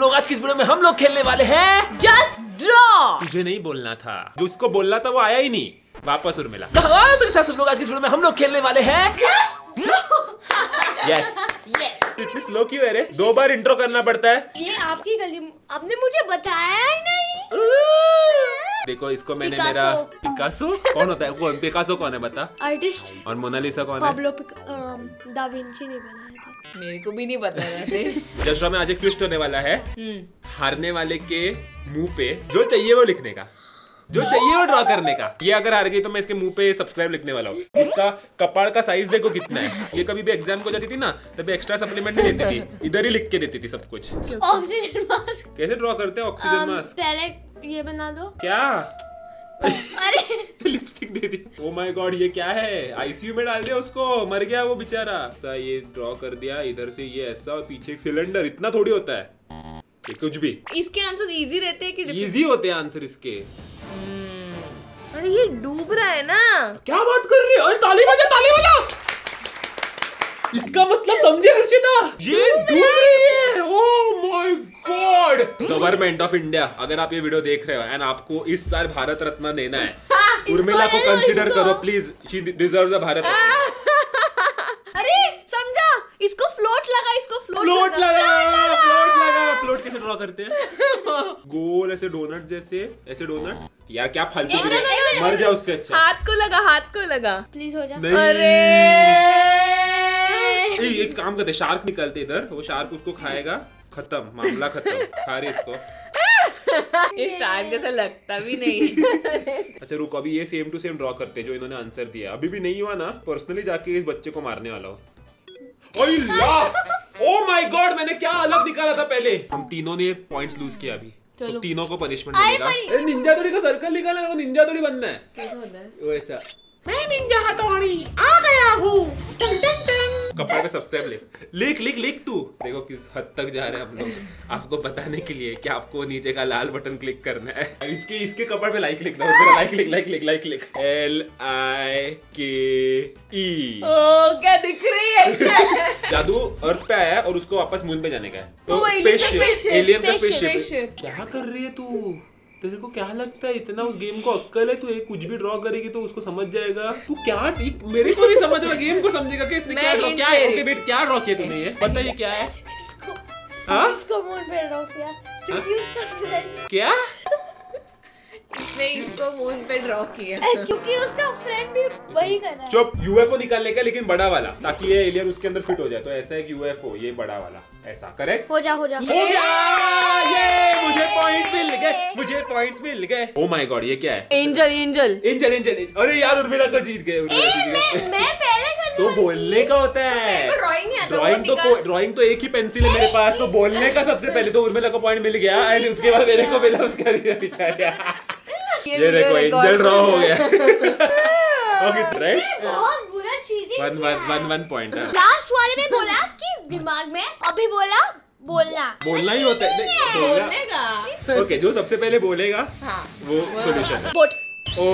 लोग आज की इस वीडियो में हम लोग खेलने वाले हैं? जस्ट ड्रॉ तुझे नहीं बोलना था। जो उसको बोलना था वो आया ही नहीं। वापस उर्मिला। हाँ, सब सब लोग आज की इस वीडियो में हम लोग खेलने वाले हैं? यस इतनी स्लो क्यों है रे? दो बार इंट्रो करना पड़ता है। ये आपकी गलती। आपने मुझे बताया ही नहीं। देखो इसको मैंने पिकासो। मेरा पिकासो कौन होता है? कौन पिकासो कौन है बता? आर्टिस्ट और मोनालिसा कौन है? पाब्लो दा विंची ने बनाया मेरे को भी नहीं पता रहते में आज एक ट्विस्ट होने वाला है। हम्म। हारने वाले के मुँह पे जो चाहिए वो लिखने का। जो चाहिए वो ड्रॉ करने का। ये अगर हार गई तो मैं इसके मुँह पे सब्सक्राइब लिखने वाला हूँ। इसका कपाड़ का साइज़ देखो कितना है। ये कभी भी एग्ज़ाम को जाती थी ना तभी एक्स्ट्रा सप्लीमेंट नहीं देती थी। इधर ही लिख के देती थी सब कुछ। ऑक्सीजन मास्क कैसे ड्रॉ करते हैं ऑक्सीजन मास्क पहले ये बना दो। क्या? अरे। लिपस्टिक दे दी। ओ माय गॉड ये क्या है? आईसीयू में डाल दिया उसको। मर गया वो बेचारा। ये ड्रॉ कर दिया। इधर से ये ऐसा और पीछे एक सिलेंडर इतना थोड़ी होता है। ये कुछ भी। इसके आंसर इजी रहते हैं कि इजी होते हैं आंसर इसके। अरे ये डूब रहा है ना। क्या बात कर रही है? ताली बजा ताली बजा। इसका मतलब समझे हर्षिता। ये डूब रही है। ओ my god government of India अगर आप ये वीडियो देख रहे हो एंड आपको इस साल भारत रत्न देना है उर्मिला को कंसीडर करो please she deserves a Bharat अरे समझा? इसको फ्लोट लगा इसको फ्लोट फ्लोट लगा फ्लोट लगा! फ्लोट कैसे ड्रॉ करते हैं? गोल ऐसे डोनट जैसे ऐसे डोनट यार क्या फालतू मर जाओ उससे अच्छा। हाथ को लगा हाथ को लगा। प्लीज़ हो जा। अरे! ए, एक काम करते शार्क निकलते इधर वो शार्क उसको खाएगा। खत्म मामला खत्म खा रहे इसको। ये शार्क जैसा लगता भी नहीं। अच्छा रुको अभी ये सेम टू सेम ड्रॉ करते जो इन्होंने आंसर दिया। अभी भी नहीं हुआ ना पर्सनली जाके इस बच्चे को मारने वाला हो। ओ माय गॉड मैंने क्या अलग निकाला था पहले? हम तीनों ने पॉइंट्स लूज किया अभी। तो तीनों को पनिशमेंट मिलेगा। अरे निंजा तोड़ी का सर्कल निकाला है वो निंजा तोड़ी बनना है। कैसा होता है? वो ऐसा। मैं निंजा हथौड़ी आ गया हूँ। कपड़े पे सब्सक्राइब ले। लिख लिख लिख तू। देखो किस हद तक जा रहे हैं हम लोग। आपको बताने के लिए कि आपको नीचे का लाल बटन क्लिक करना है। इसके इसके कपड़ पे लाइक लिखना है लाइक लिख लाइक लिख लाइक लिख। एल आई के ई ओ क्या दिख रही है? जादू अर्थ पे आया और उसको वापस मून पे जाने का है। तो का spaceship, एलियन का स्पेसशिप क्या कर रही है तू? तेरे को क्या लगता है इतना उस गेम को अक्कल है? तू एक कुछ भी ड्रॉ करेगी तो उसको समझ जाएगा। तू क्या मेरे को नहीं समझ रहा गेम को समझेगा कि इसने क्या ड्रॉ क्या है? ओके बेट क्या ड्रॉ किया तूने ये? पता ये क्या है? इसको इसको मून पे ड्रॉ किया क्योंकि उसका फ्रेंड क्या? इसने इसको मून पे ड्रॉ किया। क्योंकि उसका फ्रेंड भी वही कर रहा है। चुप यूएफओ निकालने का लेकिन बड़ा वाला ताकि ये एलियन उसके अंदर फिट हो जाए। तो ऐसा है कि यूएफओ ये बड़ा वाला ऐसा करेक्ट हो जा हो जा। हो गया! ये मुझे पॉइंट मिल गए मुझे पॉइंट्स मिल गए। ओ माय गॉड ये क्या है? एंजल एंजल इंजन इंजन अरे यार उर्मिला को जीत गए गए। मैं पहले कर तो बोलने का होता है। ड्राइंग तो निकाल- ड्राइंग तो एक ही पेंसिल है मेरे पास तो बोलने का सबसे पहले तो उर्मिला को पॉइंट मिल गया एंड उसके बाद मेरे को मिला उसका बेचारा ये देखो एंजल ड्रॉ हो हो। गया। ओके राइट बहुत बुरा cheating one one one one point है। लास्ट वाले में बोला कि दिमाग में अभी बोला बोलना। बोलना ही होता है। बोलने ओके जो सबसे पहले बोलेगा हाँ। वो सॉल्यूशन है। बोट ओ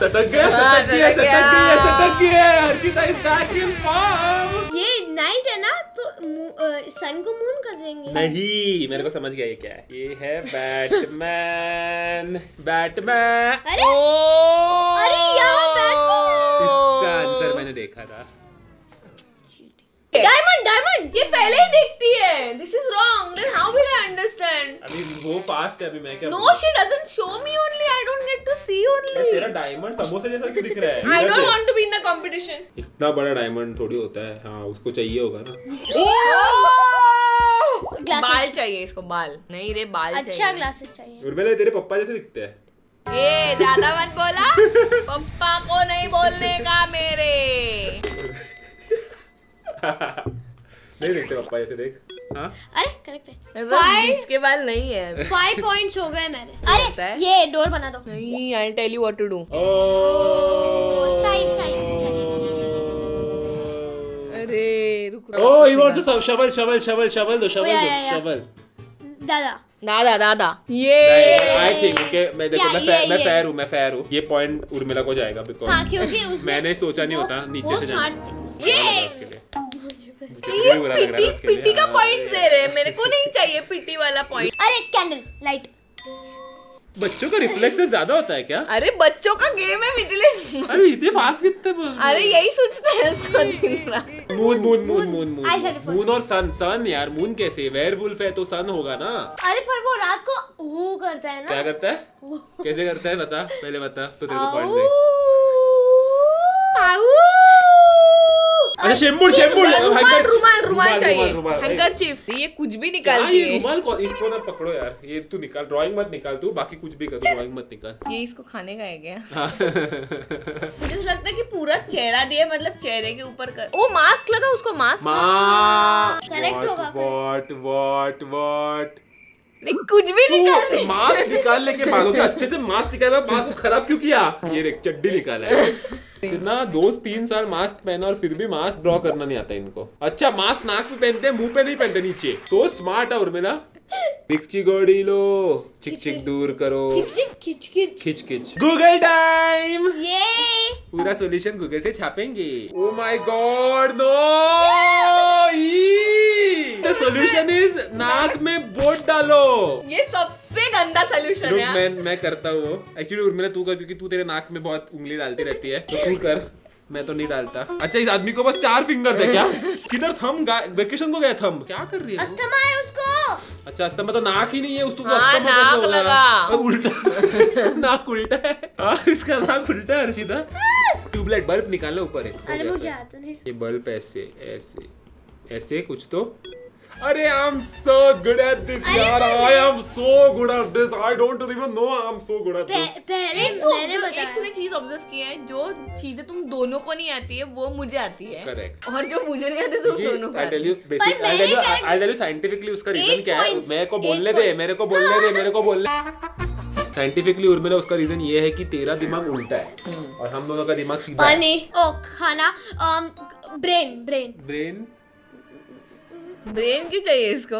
सटक गया सटक गया सटक गया सटक गया। Harshita is back in form night है ना तो सन को मून कर देंगे। नहीं मेरे को समझ गया ये क्या है। ये है बैटमैन बैटमैन अरे अरे यहाँ बैटमैन इसका आंसर मैंने देखा था। डायमंड डायमंड ये पहले ही दिखती है। This is wrong then how will I understand अभी वो फास्ट है अभी मैं क्या नो बोलूँ? She doesn't show me only I यार, ओनली तेरा डायमंड समोसे जैसा क्यों दिख रहा है? I don't want to be in the. Competition इतना बड़ा डायमंड थोड़ी होता है। हाँ उसको चाहिए होगा ना। बाल चाहिए इसको बाल। नहीं रे बाल अच्छा चाहिए। ग्लासेस चाहिए। उर्मिला तेरे पप्पा जैसे दिखते हैं। ए ज़्यादा मत बोला। पप्पा को नहीं बोलने का मेरे। नहीं दिखते पप्पा जैसे देख। हाँ? अरे करेक्ट है। फाइव के बाल नहीं है। फाइव पॉइंट्स हो गए मेरे। अरे ये डोर बना दो। नहीं I tell you what to do अरे रुक ओ he wants to shuffle shuffle shuffle shuffle दो शवल दो या, या। शवल दादा। दादा दादा। ये। आई थिंक ओके मैं देखो मैं मैं फेयर हूँ मैं फेयर हूँ। ये पॉइंट उर्मिला को जाएगा हाँ बिकॉज़ क्योंकि उसमें मैंने सोचा नहीं होता नीचे से जाना। ये ये है पिटी पिटी का हाँ, पॉइंट दे रहे हैं मेरे को नहीं चाहिए पिटी वाला पॉइंट अरे कैंडल लाइट बच्चों का रिफ्लेक्स ज़्यादा होता है क्या? अरे बच्चों का गेम है मिथिलेश अरे इतने फास्ट कितने बोल अरे यही सोचते हैं उसको दिन रात। Moon moon moon moon moon. Moon और सन सन यार मून कैसे? वेयरवुल्फ है तो सन होगा ना। अरे पर वो रात को वो करता है ना। क्या करता है? कैसे करता है? बता पहले बता तो तेरे को आऊ। पॉइंट्स दे। अच्छा शेम्बुल शेम्बुल रुमाल रुमाल रुमाल चाहिए। हैंकरचीफ ये कुछ भी निकालती ये है रुमाल कौन इसको ना पकड़ो यार ये तू निकाल ड्राइंग मत निकाल तू बाकी कुछ भी कर ड्राइंग मत निकाल। ये इसको खाने का है क्या? हाँ। मुझे लगता है कि पूरा चेहरा दिया मतलब चेहरे के ऊपर कर ओ मास्क लगा उसको मास्क Correct होगा, वॉट वॉट वॉट नहीं कुछ भी निकाल तू मास्क निकाल लेके बाद होता अच्छे से मास्क निकाला मास्क को खराब क्यों किया? ये देख चड्डी निकाला है। इतना दोस्त तीन साल मास्क पहना और फिर भी मास्क ड्रॉ करना नहीं आता इनको। अच्छा मास्क नाक पे पहनते हैं मुँह पे नहीं पहनते नीचे। सो स्मार्ट है उर्मिला विक्स की गोड़ी लो। चिक चिक दूर करो। खिच खिच। गूगल टाइम ये पूरा सॉल्यूशन गूगल से छापेंगे। ओ my god no the solution is नाक में डालो ये सबसे गंदा सोल्यूशन है मैं मैं करता हूँ एक्चुअली उर्मिला तू कर क्योंकि तू तेरे नाक में बहुत उंगली डालती रहती है तो तू कर। मैं तो नहीं डालता। अच्छा इस आदमी को बस चार फिंगर्स है क्या? किधर थम वेकेशन को गया थम क्या कर रही है अस्थमा है उसको। अच्छा अस्थमा तो नाक ही नहीं है उसको हाँ, अस्थमा नाक? लगा। अब उल्टा नाक उल्टा है। हाँ, इसका नाक उल्टा है हर्षिता। ट्यूबलाइट बल्ब निकालना ऊपर है। हो ये बल्ब ऐसे ऐसे ऐसे कुछ तो। अरे I am so good at this यार। I am so good at this I don't even know I am so good at this पहले एक मैंने बताया एक तूने चीज़ ऑब्ज़र्व की है जो चीज़ें तुम दोनों को नहीं आती है वो मुझे आती है। Correct. और जो मुझे नहीं आती तुम दोनों को I tell you basic I tell you I tell you scientifically उसका रीजन क्या है? मेरे को बोलने दे मेरे को बोलने दे मेरे को बोलने साइंटिफिकली उर्मिला उसका रीजन ये है कि तेरा दिमाग उल्टा है। हम्म। और हम दोनों का दिमाग सीधा है। पानी। ओ खाना। Brain brain. ब्रेन ब्रेन क्यों चाहिए इसको?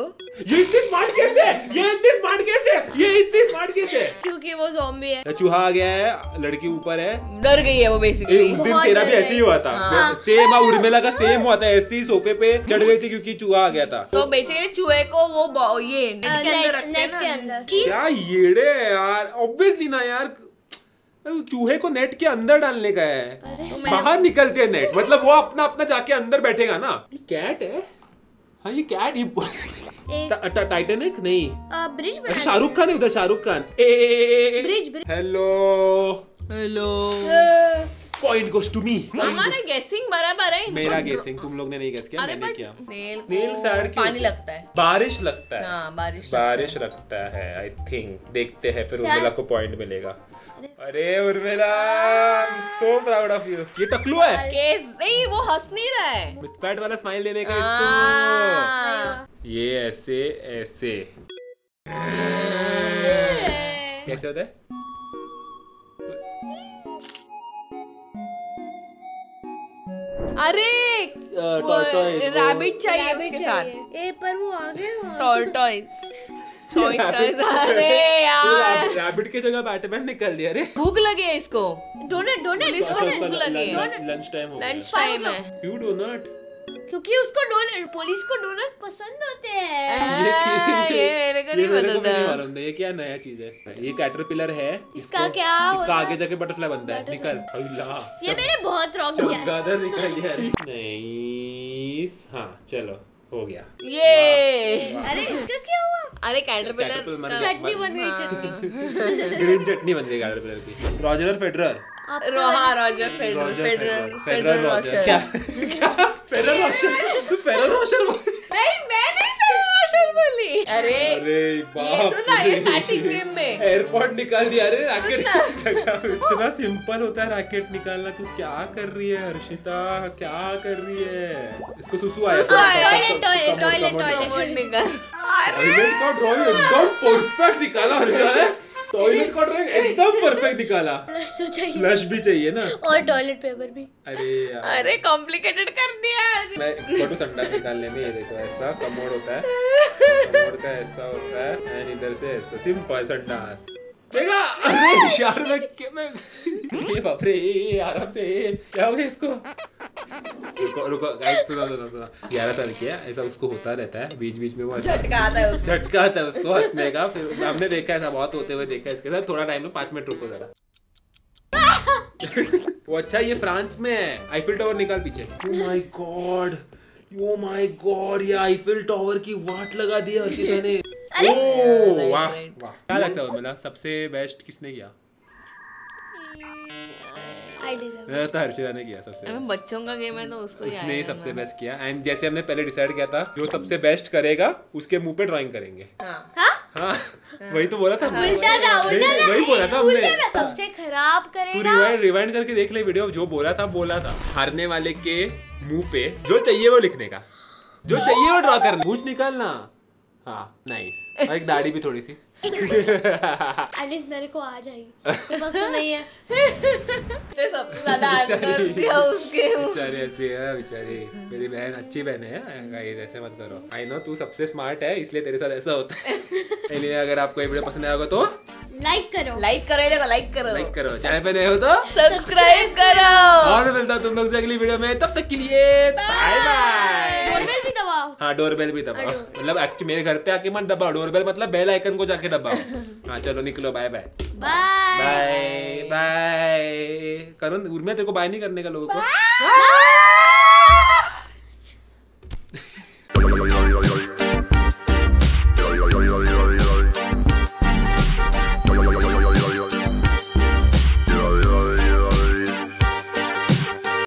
ये इतनी स्मार्ट कैसे ये इतनी स्मार्ट कैसे ये इतनी स्मार्ट कैसे क्योंकि वो zombie है। चूहा आ गया है लड़की ऊपर है। डर गई है वो बेसिकली उस दिन तेरा भी ऐसे ही हुआ था। हाँ। सेम हाँ उर्मिला का सेम हुआ था ऐसे ही सोफे पे चढ़ गई थी क्योंकि चूहा आ गया था। तो बेसिकली चूहे को वो ये नेट के अंदर रखते हैं ना। क्या येड़े है यार। ऑब्वियसली ना यार चूहे को नेट के अंदर डालने का है। तो बाहर निकलते हैं नेट मतलब वो अपना अपना जाके अंदर बैठेगा ना। कैट है? हाँ ये क्या ये टाइटेनिक नहीं। ब्रिज अच्छा शाहरुख खान है उधर शाहरुख खान। ए, bridge hello hello point goes to me हमारा गेसिंग बराबर है मेरा गेसिंग तुम लोग ने नहीं गेस किया अरे मैंने किया। स्नेल क्यों पानी लगता है। बारिश लगता है। हाँ बारिश बारिश रखता है आई थिंक देखते हैं फिर उर्मिला को पॉइंट मिलेगा। अरे। Urmila so proud of you ये टकलू है। है केस नहीं वो हंस नहीं रहा है। मिथपैट वाला स्माइल देने का हाँ। इसको ये ऐसे ऐसे। कैसे होता है? अरे रैबिट चाहिए उसके साथ। ए पर वो आ गया। वहाँ। टॉर्टॉइस टॉर्टॉइस अरे रैबिट की जगह बैटमैन निकल दिया अरे। भूख लगी है इसको डोनट डोनट इसको भूख लगी। है लंच टाइम लंच टाइम है। क्यों डोनट क्योंकि उसको डोनट पुलिस को डोनट पसंद होते हैं। को नहीं ये क्या नया चीज़ है? ये कैटरपिलर है इसका क्या इसका आगे जाके बटरफ्लाई बनता है निकल। अल्लाह ये मैंने बहुत रॉन्ग किया है। निकल गया अरे हाँ चलो हो गया। ये। अरे इसका क्या हुआ? अरे कैटरपिलर चटनी बन गई चटनी। ग्रीन चटनी बन गई कैटरपिलर की। रॉजर फेडरर आपका हाँ रॉजर फेडरर फेडरर रॉजर क्या? फेडरर रोशन फेडरर रोशन बोल नहीं मैं नहीं फेडरर बोली अरे अरे ये बाप सुना ये स्टार्टिंग गेम में। एयरपोर्ट निकाल दिया। अरे रैकेट इतना सिंपल होता है रैकेट निकालना। तू क्या कर रही है हर्षिता? क्या कर रही है? इसको सुसु आया। टॉयलेट टॉयलेट टॉयलेट निकाल अरे टॉयलेट का। ड्राइंग एकदम परफेक्ट निकाला हर्षिता ने। टॉयलेट का ड्राइंग एकदम परफेक्ट निकाला। फ्लश तो चाहिए। फ्लश भी चाहिए ना? और टॉयलेट पेपर भी। अरे यार। अरे कॉम्प्लिकेटेड कर दिया मैं एक्सपर्ट हूँ संडास निकालने में ये देखो ऐसा कमोड होता है। कमोड का ऐसा होता है एंड इधर से ऐसा। सिंपल संडास। देखा अरे यार मैं क्या मैं ये बाप रे आराम से क्या हो गया इसको? रुको रुको गाइस सुनो सुनो सुनो। ग्यारह साल की है ऐसा उसको होता रहता है बीच बीच में वो झटका आता है उसको। झटका आता है उसको हंसने का फिर हमने देखा ऐसा बहुत होते हुए देखा इसके साथ थोड़ा टाइम में पाँच मिनट रुको जरा। वो अच्छा ये फ्रांस में है आईफिल टावर निकाल पीछे। Oh my god oh my god ये आईफिल टावर की वाट लगा दी हर्षिता ने ओ वाह वाह। क्या लगता है उर्मिला सबसे बेस्ट किसने किया? मुझे लगता है हर्षिता ने किया सबसे अबे बच्चों का गेम है तो उसको ही उसने ही सबसे। बेस्ट किया। एंड जैसे हमने पहले डिसाइड किया था जो सबसे बेस्ट करेगा उसके मुँह पे ड्राइंग करेंगे। हाँ। हाँ? हाँ। वही तो बोला था हमने। उल्टा था उल्टा वही- था। वही बोला था हमने। उल्टा था। सबसे खराब तू करेगा रिवाइंड रिवाइंड करके देख ले वीडियो जो बोला था बोला था। हारने वाले के मुँह पे जो चाहिए वो लिखने का। जो चाहिए वो ड्रॉ करना। पूछ निकालना। हाँ नाइस और एक दाढ़ी भी थोड़ी सी। एटलीस्ट मेरे को आ जाएगी। पास तो नहीं है। इससे सबसे ज़्यादा बेचारी। आंसर दिया उसके। बेचारी ऐसी है बेचारी। मेरी बहन अच्छी बहन है गाइस ऐसे मत करो। आई नो तू सबसे स्मार्ट है इसलिए तेरे साथ ऐसा होता है। इसलिए अगर आपको ये वीडियो पसंद आया होगा तो लाइक करो। लाइक करो देखो लाइक करो। लाइक करो। चैनल पे नए हो तो सब्सक्राइब करो। और मिलता हूँ तुम लोग से अगली वीडियो में। तब तक के लिए बाय बाय दबाओ। हाँ डोरबेल भी दबाओ। मतलब एक्चुअली मेरे घर पे आके मत दबाओ डोरबेल मतलब बेल आइकन को जाके दबाओ। हाँ चलो निकलो बाय बाय बाय बाय करो करुण उर्मिया तेरे को बाय नहीं करने का लोगों को।